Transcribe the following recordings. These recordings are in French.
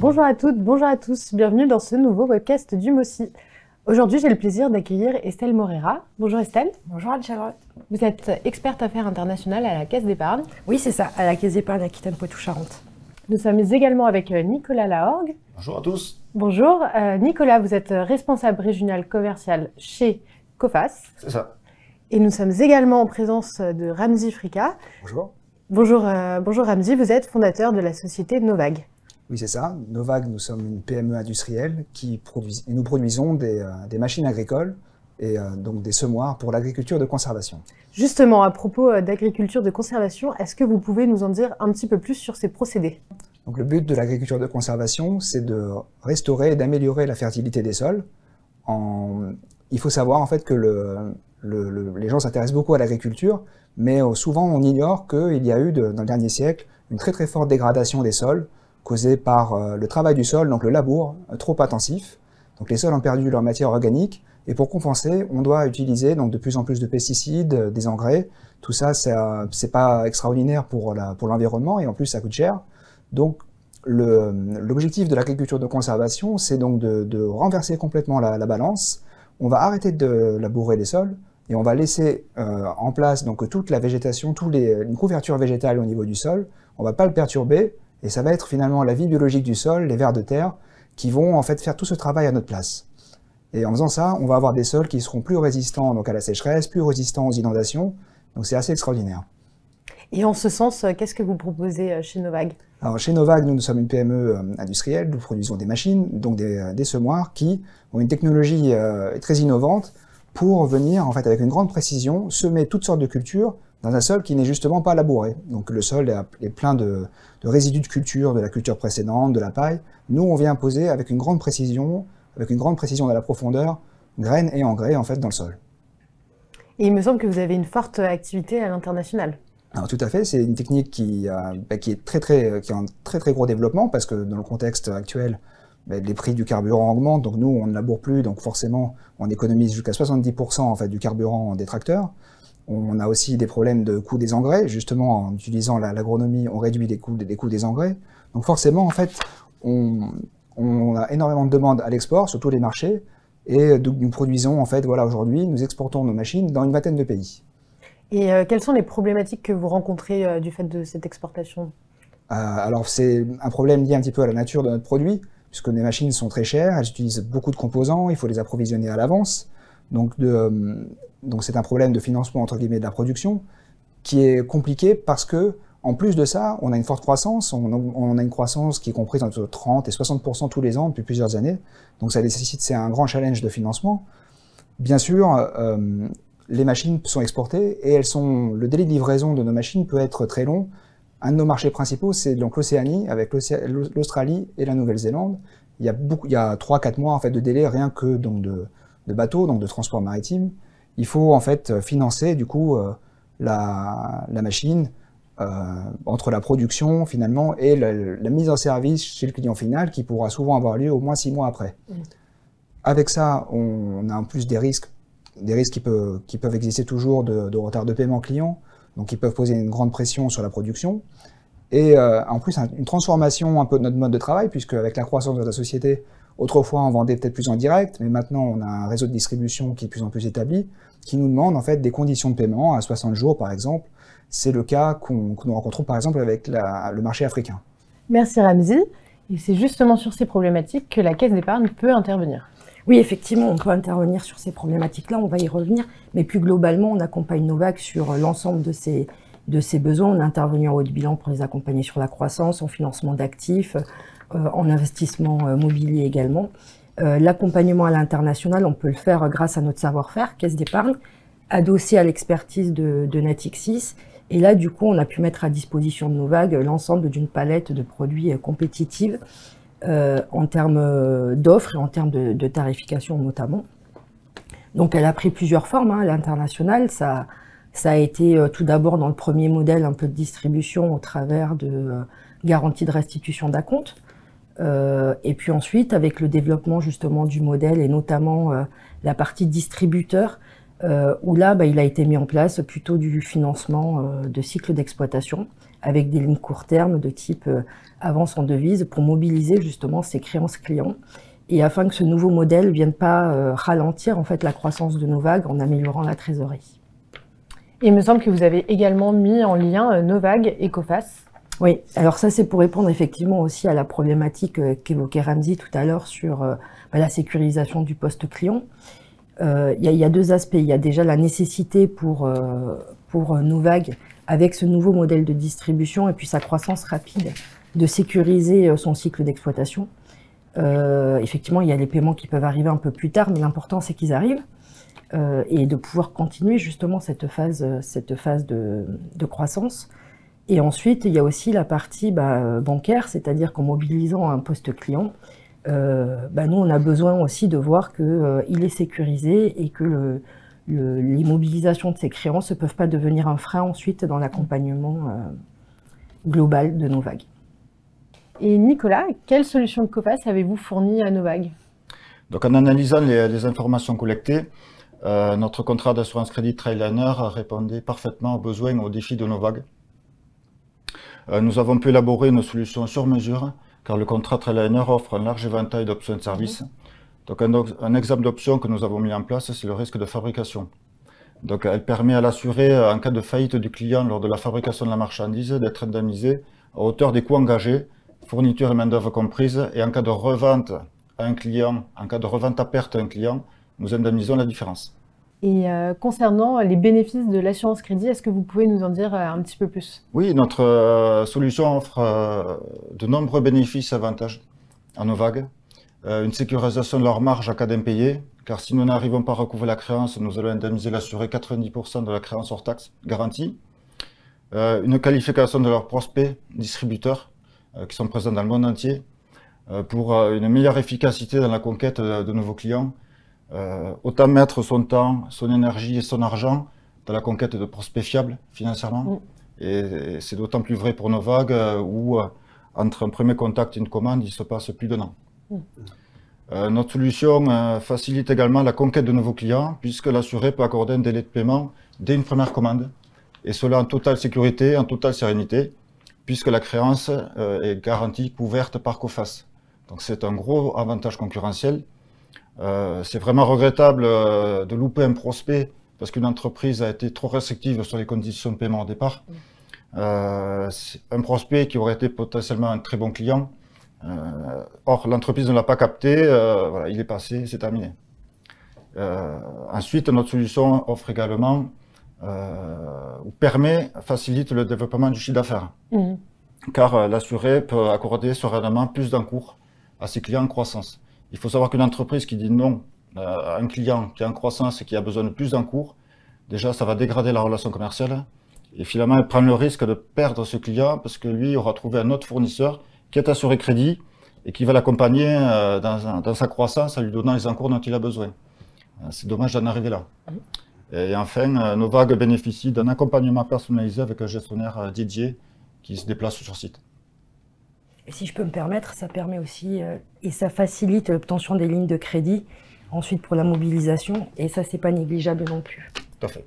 Bonjour à toutes, bonjour à tous, bienvenue dans ce nouveau webcast du MOSI. Aujourd'hui, j'ai le plaisir d'accueillir Estelle Morera. Bonjour Estelle. Bonjour Anne-Charlotte. Vous êtes experte affaires internationales à la Caisse d'épargne. Oui, c'est ça, à la Caisse d'épargne Aquitaine Poitou-Charentes. Nous sommes également avec euh, Nicolas Lahorgue. Bonjour à tous. Bonjour. Euh, Nicolas, vous êtes responsable régional commercial chez COFAS. C'est ça. Et nous sommes également en présence de Ramzi Frika. Bonjour. Bonjour, euh, bonjour Ramzi, vous êtes fondateur de la société Novag. Oui, c'est ça. Novag, nous sommes une PME industrielle qui produit, et nous produisons des, euh, des machines agricoles et euh, donc des semoirs pour l'agriculture de conservation. Justement, à propos euh, d'agriculture de conservation, est-ce que vous pouvez nous en dire un petit peu plus sur ces procédés? Donc le but de l'agriculture de conservation, c'est de restaurer et d'améliorer la fertilité des sols. En... Il faut savoir en fait que le, le, le, les gens s'intéressent beaucoup à l'agriculture, mais souvent on ignore qu'il y a eu de, dans le dernier siècle une très très forte dégradation des sols causée par euh, le travail du sol, donc le labour euh, trop intensif. Donc les sols ont perdu leur matière organique et pour compenser, on doit utiliser donc de plus en plus de pesticides, euh, des engrais. Tout ça, c'est pas extraordinaire pour l'environnement pour et en plus ça coûte cher. Donc l'objectif de l'agriculture de conservation, c'est donc de, renverser complètement la, la, balance. On va arrêter de labourer les sols et on va laisser en place donc toute la végétation, tous les, une couverture végétale au niveau du sol. On va pas le perturber et ça va être finalement la vie biologique du sol, les vers de terre, qui vont en fait faire tout ce travail à notre place. Et en faisant ça, on va avoir des sols qui seront plus résistants donc à la sécheresse, plus résistants aux inondations. Donc c'est assez extraordinaire. Et en ce sens, euh, qu'est-ce que vous proposez euh, chez Novag? Alors chez Novag, nous, nous sommes une PME euh, industrielle, nous produisons des machines, donc des, des semoirs qui ont une technologie euh, très innovante pour venir en fait avec une grande précision semer toutes sortes de cultures dans un sol qui n'est justement pas labouré. Donc le sol est plein de, de, résidus de culture, de la culture précédente, de la paille. Nous, on vient poser avec une grande précision, avec une grande précision de la profondeur, graines et engrais en fait dans le sol. Et il me semble que vous avez une forte activité à l'international. Alors tout à fait, c'est une technique qui, bah, qui est très très qui un très très gros développement parce que dans le contexte actuel, bah, les prix du carburant augmentent, donc nous on ne laboure plus, donc forcément on économise jusqu'à 70% en fait du carburant des tracteurs. On a aussi des problèmes de coût des engrais. Justement, en utilisant l'agronomie, on réduit les coûts, les coûts des engrais. Donc forcément, en fait, on, on a énormément de demandes à l'export sur tous les marchés. Et donc, nous produisons, en fait, voilà, aujourd'hui, nous exportons nos machines dans une vingtaine de pays. Et euh, quelles sont les problématiques que vous rencontrez euh, du fait de cette exportation? Euh, Alors, c'est un problème lié un petit peu à la nature de notre produit, puisque les machines sont très chères, elles utilisent beaucoup de composants, il faut les approvisionner à l'avance. Donc, de, donc c'est un problème de financement entre guillemets de la production qui est compliqué parce que en plus de ça, on a une forte croissance, on, on a une croissance qui est comprise entre 30 et 60% tous les ans depuis plusieurs années. Donc ça nécessite, c'est un grand challenge de financement. Bien sûr, euh, les machines sont exportées et elles sont, le délai de livraison de nos machines peut être très long. Un de nos marchés principaux, c'est donc l'Océanie, avec l'Australie et la Nouvelle-Zélande. Il y a beaucoup, il y a 3-4 mois en fait de délai rien que de, de bateaux, donc de transport maritime il faut en fait financer du coup euh, la, la, machine euh, entre la production finalement et la, la, mise en service chez le client final qui pourra souvent avoir lieu au moins six mois après. Mmh. Avec ça, on, on, a en plus des risques, des risques qui, peut, qui peuvent exister toujours de, de, retard de paiement client, donc qui peuvent poser une grande pression sur la production. Et euh, en plus, une transformation un peu de notre mode de travail, puisque avec la croissance de la société, autrefois on vendait peut-être plus en direct, mais maintenant on a un réseau de distribution qui est de plus en plus établi qui nous demande en fait des conditions de paiement à 60 jours par exemple. C'est le cas qu'on qu nous rencontrons par exemple avec la, le marché africain. Merci Ramzi. Et c'est justement sur ces problématiques que la caisse d'épargne peut intervenir. Oui, effectivement, on peut intervenir sur ces problématiques-là, on va y revenir, mais plus globalement, on accompagne Novak sur l'ensemble de ces, de ces besoins. On est intervenu en haut de bilan pour les accompagner sur la croissance, en financement d'actifs, en investissement euh, mobilier également. Euh, l'accompagnement à l'international, on peut le faire grâce à notre savoir-faire, caisse d'épargne, adossé à l'expertise de, Natixis. Et là, du coup, on a pu mettre à disposition de Novag l'ensemble d'une palette de produits compétitifs euh, en termes d'offres et en termes de, tarification notamment. Donc, elle a pris plusieurs formes hein, à l'international. Ça, ça a été euh, tout d'abord dans le premier modèle un peu de distribution au travers de euh, garanties de restitution d'acompte. Euh, et puis ensuite, avec le développement justement du modèle et notamment euh, la partie distributeur, où là, bah, il a été mis en place plutôt du financement de cycles d'exploitation avec des lignes court terme de type avance en devise pour mobiliser justement ces créances clients et afin que ce nouveau modèle ne vienne pas ralentir en fait la croissance de nos vagues en améliorant la trésorerie. Il me semble que vous avez également mis en lien Novag et Coface. Oui, alors ça c'est pour répondre effectivement aussi à la problématique euh, qu'évoquait Ramsey tout à l'heure sur euh, bah, la sécurisation du poste client. Euh, il y, a deux aspects. Il y a déjà la nécessité pour, pour Novag, avec ce nouveau modèle de distribution et puis sa croissance rapide, de sécuriser son cycle d'exploitation. effectivement, il y a les paiements qui peuvent arriver un peu plus tard, mais l'important c'est qu'ils arrivent. et de pouvoir continuer justement cette phase, cette phase de croissance. Et ensuite, il y a aussi la partie bah, bancaire, c'est-à-dire qu'en mobilisant un poste client, euh, bah, nous, on a besoin aussi de voir qu'il euh, est sécurisé et que le, les mobilisations de ces créances ne peuvent pas devenir un frein ensuite dans l'accompagnement euh, global de nos vagues. Et Nicolas, quelle solution de COFAS avez-vous fournie à nos vagues Donc, en analysant les, informations collectées, notre contrat d'assurance crédit Trailiner répondait parfaitement aux besoins et aux défis de nos vagues. Euh, nous avons pu élaborer une solution sur mesure, car le contrat Trailiner offre un large éventail d'options de service. Donc un, exemple d'option que nous avons mis en place, c'est le risque de fabrication. Donc elle permet à l'assuré, euh, en cas de faillite du client lors de la fabrication de la marchandise, d'être indemnisé à hauteur des coûts engagés, fourniture et main-d'œuvre comprises, et en cas de revente à un client, en cas de revente à perte à un client, nous indemnisons la différence. Et euh, concernant les bénéfices de l'assurance crédit, est-ce que vous pouvez nous en dire euh, un petit peu plus? Oui, notre euh, solution offre de nombreux bénéfices et avantages à nos vagues. une sécurisation de leur marge à cas d'impayé, car si nous n'arrivons pas à recouvrir la créance, nous allons indemniser l'assuré 90% de la créance hors taxe garantie. une qualification de leurs prospects, distributeurs, qui sont présents dans le monde entier, pour une meilleure efficacité dans la conquête de nouveaux clients euh, autant mettre son temps, son énergie et son argent dans la conquête de prospects fiables financièrement. Mm. Et, c'est d'autant plus vrai pour nos vagues euh, où, euh, entre un premier contact et une commande, il se passe plus d'un an. Mm. notre solution facilite également la conquête de nouveaux clients, puisque l'assuré peut accorder un délai de paiement dès une première commande, et cela en totale sécurité, en totale sérénité, puisque la créance est garantie couverte par COFAS. Donc c'est un gros avantage concurrentiel euh, c'est vraiment regrettable euh, de louper un prospect parce qu'une entreprise a été trop restrictive sur les conditions de paiement au départ. Euh, un prospect qui aurait été potentiellement un très bon client. or, l'entreprise ne l'a pas capté, voilà, il est passé, c'est terminé. ensuite, notre solution offre également ou permet, facilite le développement du chiffre d'affaires. Mmh. Car l'assuré peut accorder sereinement plus d'encours à ses clients en croissance. Il faut savoir qu'une entreprise qui dit non à un client qui est en croissance et qui a besoin de plus d'encours, déjà ça va dégrader la relation commerciale. Et finalement, elle prend le risque de perdre ce client parce que lui aura trouvé un autre fournisseur qui est assuré crédit et qui va l'accompagner euh, dans, sa croissance en lui donnant les encours dont il a besoin. Euh, c'est dommage d'en arriver là. Et enfin, euh, nos vagues bénéficient d'un accompagnement personnalisé avec un gestionnaire Didier qui se déplace sur site. Et si je peux me permettre, ça permet aussi euh, et ça facilite l'obtention des lignes de crédit ensuite pour la mobilisation et ça c'est pas négligeable non plus. Tout à fait.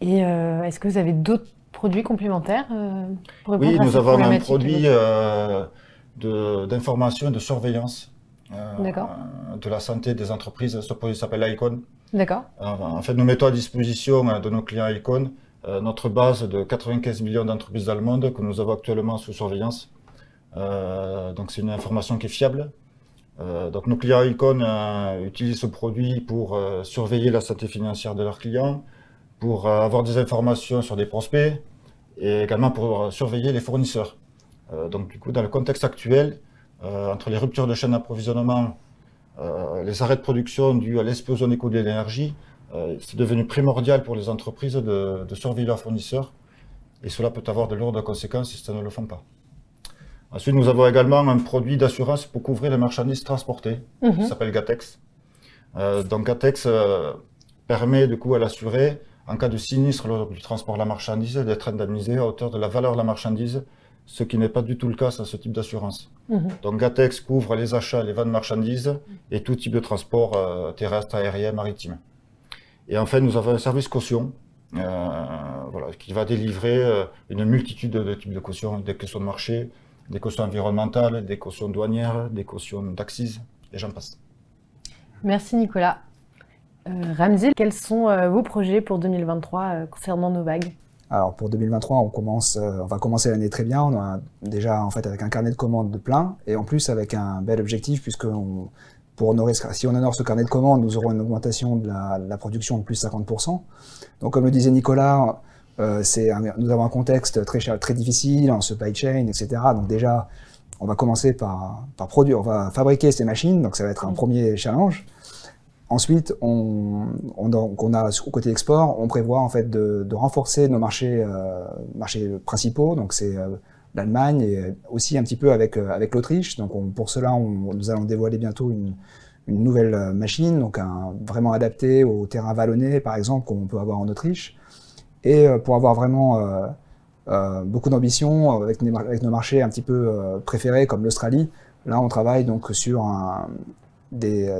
Et euh, est-ce que vous avez d'autres produits complémentaires euh, pour répondre Oui, nous avons un produit d'information et de surveillance de la santé des entreprises. Ce produit s'appelle Icon. D'accord. En fait, nous mettons à disposition de nos clients Icon notre base de 95 millions d'entreprises allemandes que nous avons actuellement sous surveillance donc c'est une information qui est fiable. Euh, donc nos clients Icon euh, utilisent ce produit pour surveiller la santé financière de leurs clients, pour avoir des informations sur des prospects et également pour surveiller les fournisseurs. donc du coup, dans le contexte actuel, entre les ruptures de chaîne d'approvisionnement, les arrêts de production dus à l'explosion des coûts de l'énergie, c'est devenu primordial pour les entreprises de, de surveiller leurs fournisseurs et cela peut avoir de lourdes conséquences si ça ne le font pas. Ensuite, nous avons également un produit d'assurance pour couvrir les marchandises transportées, qui mhm. s'appelle Gatex. Euh, donc Gatex euh, permet du coup à l'assuré, en cas de sinistre lors du transport de la marchandise, d'être indemnisé à hauteur de la valeur de la marchandise, ce qui n'est pas du tout le cas sur ce type d'assurance. Mhm. Donc Gatex couvre les achats les ventes de marchandises et tout type de transport euh, terrestre, aérien, maritime. Et enfin, nous avons un service caution voilà, qui va délivrer une multitude de, types de cautions, des cautions de marché, des cautions environnementales, des cautions douanières, des cautions d'axis, et j'en passe. Merci Nicolas. Euh, quels sont vos projets pour 2023 concernant Novag alors pour 2023, on commence, euh, on va commencer l'année très bien. On a déjà en fait avec un carnet de commandes de plein et en plus avec un bel objectif puisque pour honorer, si on honore ce carnet de commandes, nous aurons une augmentation de la, production de plus de 50%. Donc comme le disait Nicolas, euh, c'est nous avons un contexte très très difficile en supply chain, etc. Donc déjà, on va commencer par, par produire, on va fabriquer ces machines. Donc ça va être un premier challenge. Ensuite, on, on, a au côté export, on prévoit en fait de, de renforcer nos marchés, euh, marchés principaux. Donc c'est euh, l'Allemagne et aussi un petit peu avec euh, avec l'Autriche. Donc on, pour cela, on, nous allons dévoiler bientôt une, une nouvelle euh, machine, donc un, vraiment adaptée au terrain vallonné, par exemple, qu'on peut avoir en Autriche. Et pour avoir vraiment euh, beaucoup d'ambition avec, avec, nos marchés un petit peu préférés comme l'Australie, là on travaille donc sur un, des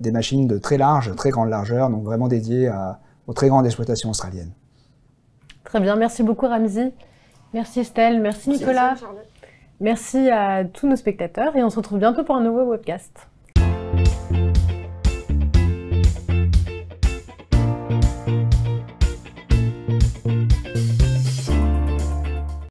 des machines de très large, très grande largeur, donc vraiment dédiées à, aux très grandes exploitations australiennes. Très bien, merci beaucoup Ramzi. Merci Estelle, merci Nicolas. Merci à tous nos spectateurs et on se retrouve bientôt pour un nouveau webcast.